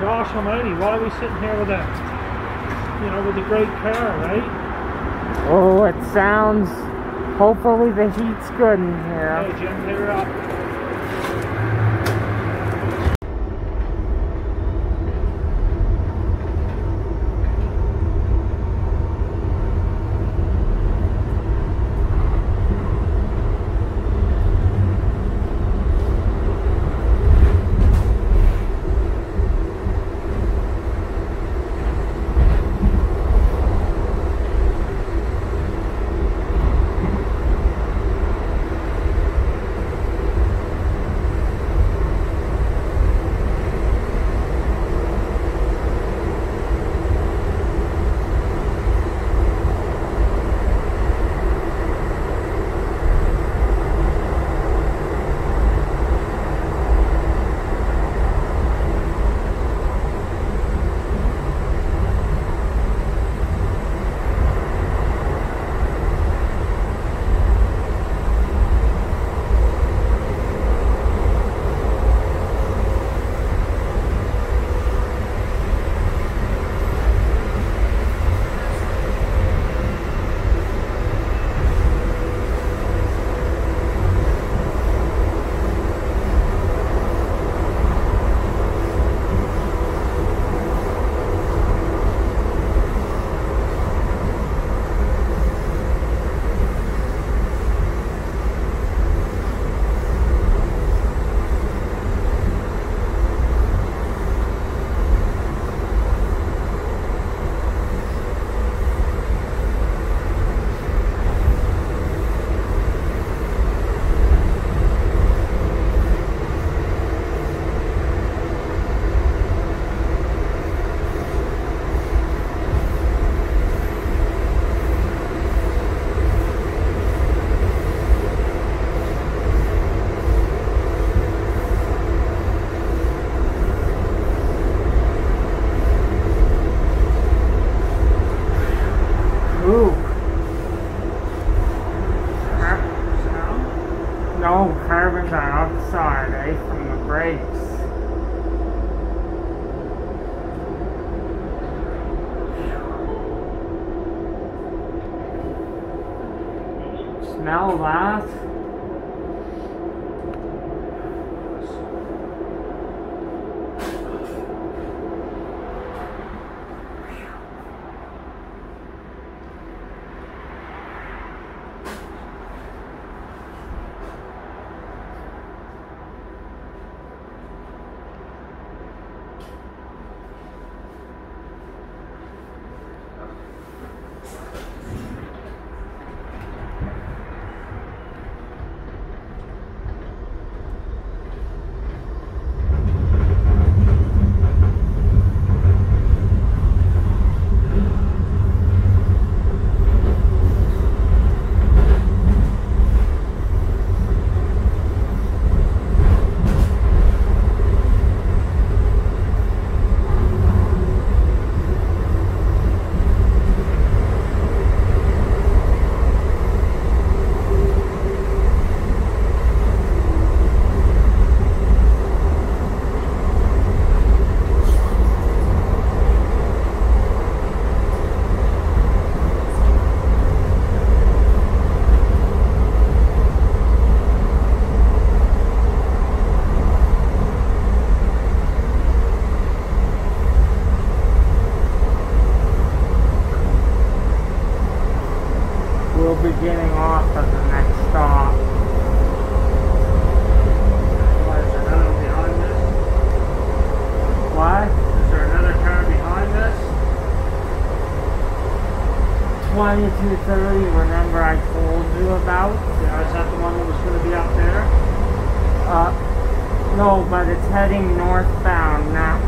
gosh almighty, why are we sitting here with a, you know, with a great car, right? Oh, it sounds. Hopefully the heat's good in here. Hey, Jim, clear up. Smell that? We'll be getting off at the next stop. Is there another behind this? What? Is there another car behind this? 2230, remember I told you about? Yeah, is that the one that was gonna be up there? Uh, no, but it's heading northbound now.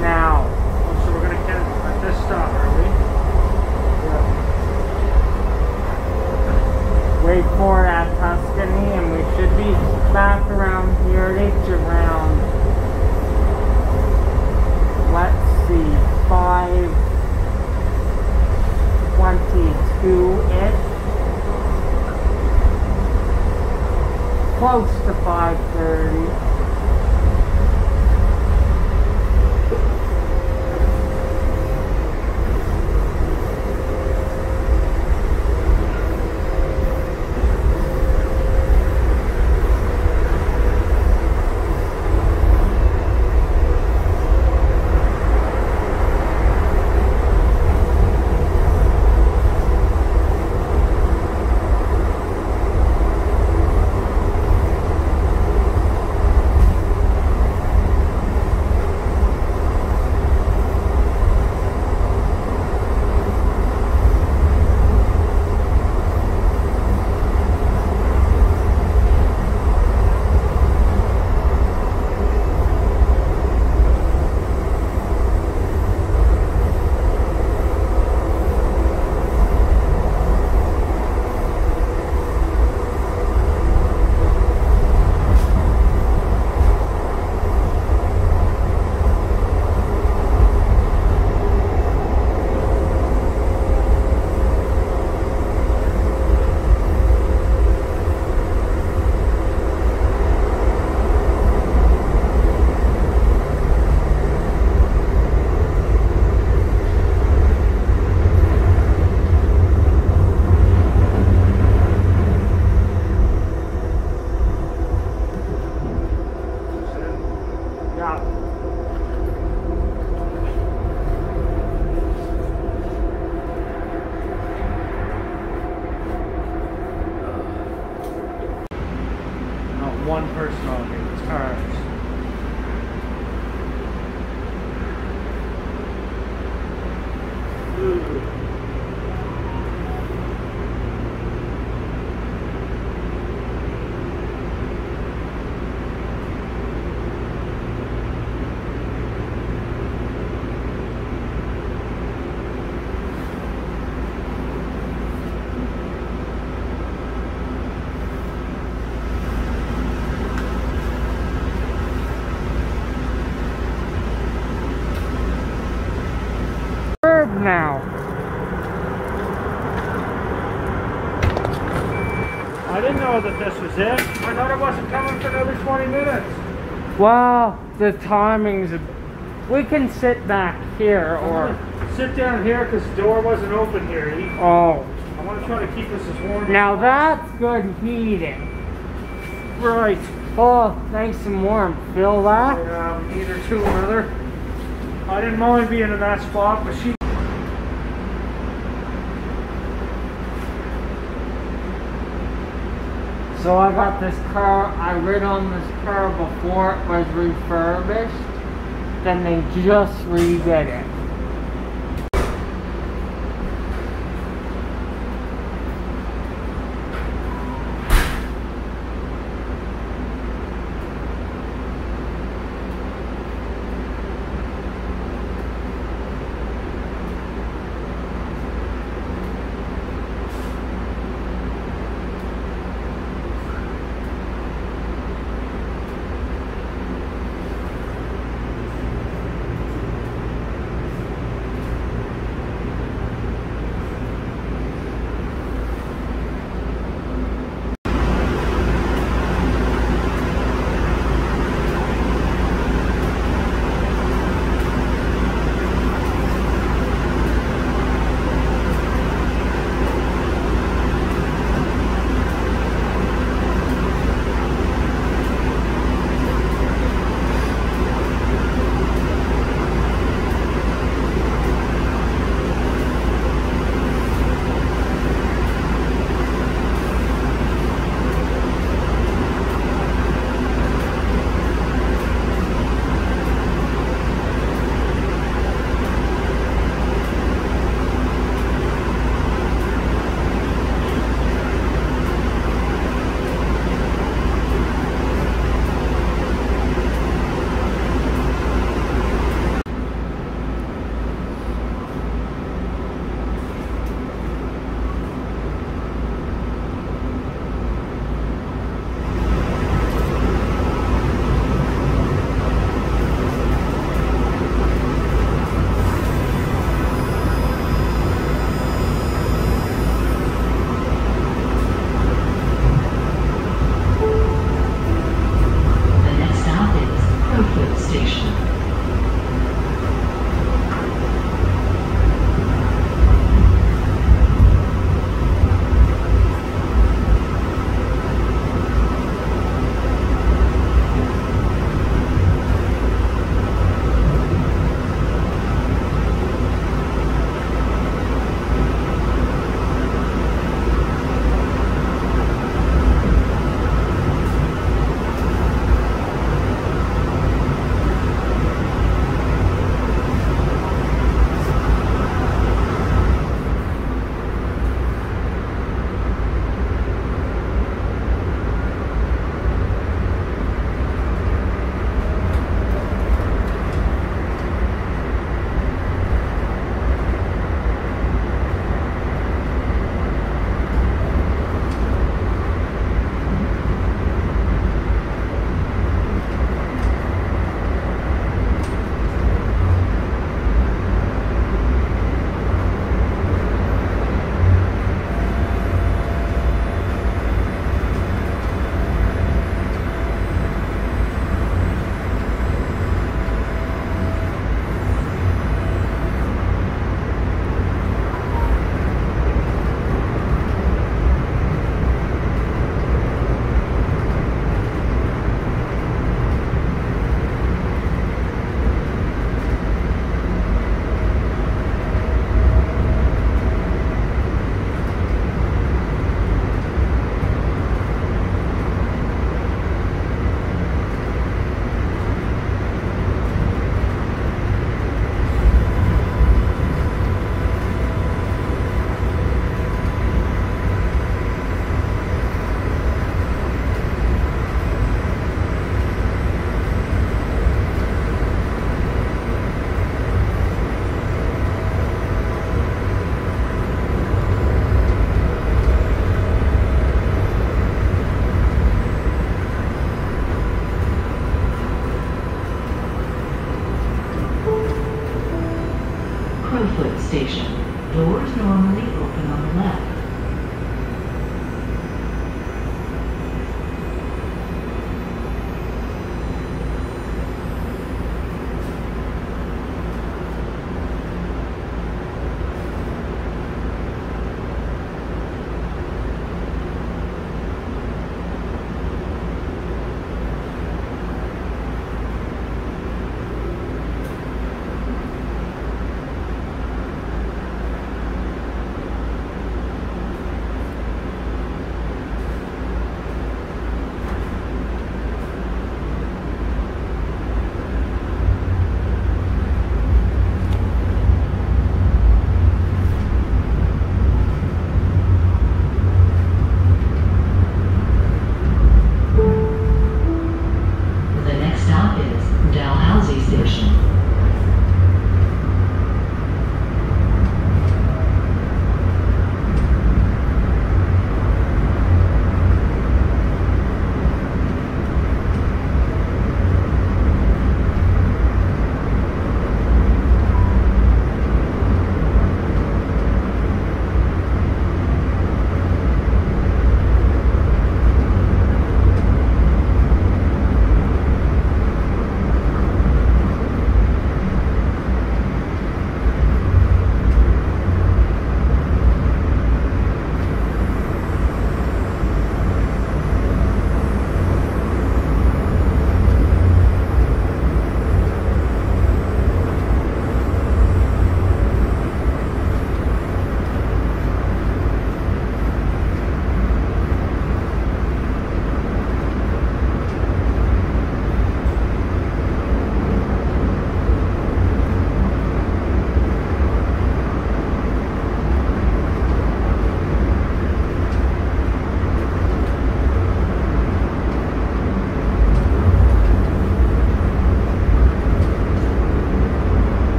Now. Oh, so we're gonna get at this stop, are we? grade 4 at Tuscany, and we should be back around here at 8 around, let's see, 522-ish. Close to 530. Now. I didn't know that this was it. I thought it wasn't coming for another 20 minutes. Well, the timing's. We can sit back here or. Sit down here because the door wasn't open here. Oh. I want to try to keep us as warm as Now that's good heating. Right. Oh, nice and warm. Feel that? Um, either two or another. I didn't mind being in that spot, but she. So I got this car, I rid on this car before it was refurbished. Then they just redid it.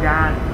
Get redone.